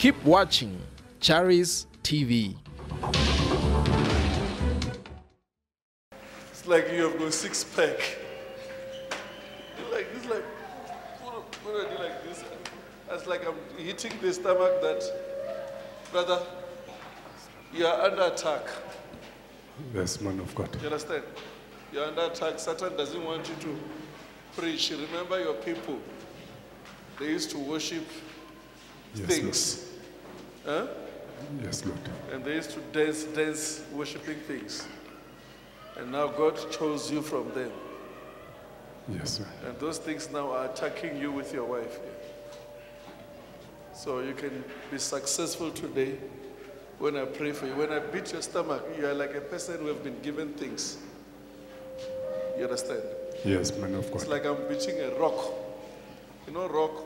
Keep watching Charis TV. It's like you have got six pack. You're like this, like what, what do I do like this? It's like I'm hitting the stomach. That brother, you are under attack. Yes, man of God. You understand? You're under attack. Satan doesn't want you to preach. Remember your people. They used to worship Yes, things. Huh? Yes, Lord. And they used to dance, dance, worshiping things. And now God chose you from them. Yes, sir. And those things now are attacking you with your wife. So you can be successful today when I pray for you. When I beat your stomach, you are like a person who have been given things. You understand? Yes, man of course. It's like I'm beating a rock. You know rock?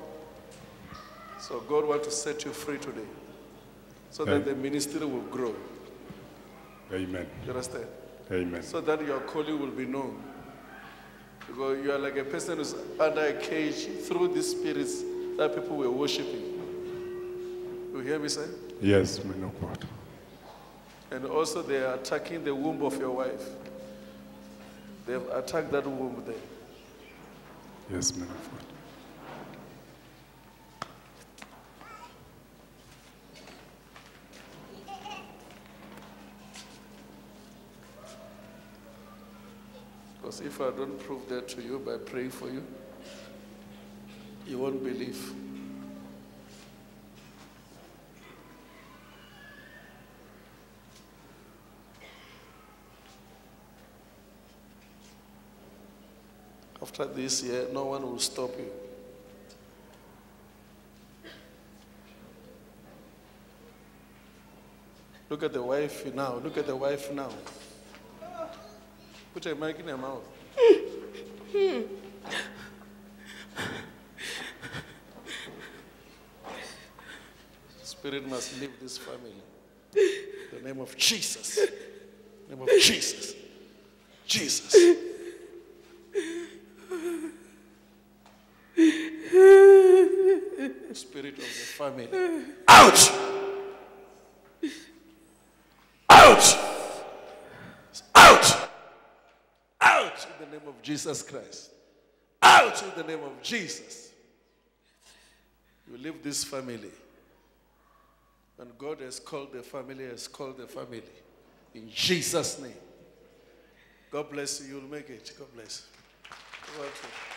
So God wants to set you free today. So that the ministry will grow. Amen. You understand? Amen. so that your calling will be known. Because you are like a person who's under a cage through these spirits that people were worshiping. You hear me say? Yes, man of God. And also they are attacking the womb of your wife. They've attacked that womb there. Yes, man of God. Because if I don't prove that to you by praying for you, you won't believe. After this year, no one will stop you. Look at the wife now. Look at the wife now. Put your mic in your mouth. Hmm. Spirit must leave this family. The name of Jesus. name of Jesus. Jesus. Spirit of the family. Out! Out! In the name of Jesus Christ. Out in the name of Jesus. You leave this family. And God has called the family, has called the family. In Jesus' name. God bless you. You'll make it. God bless. Welcome.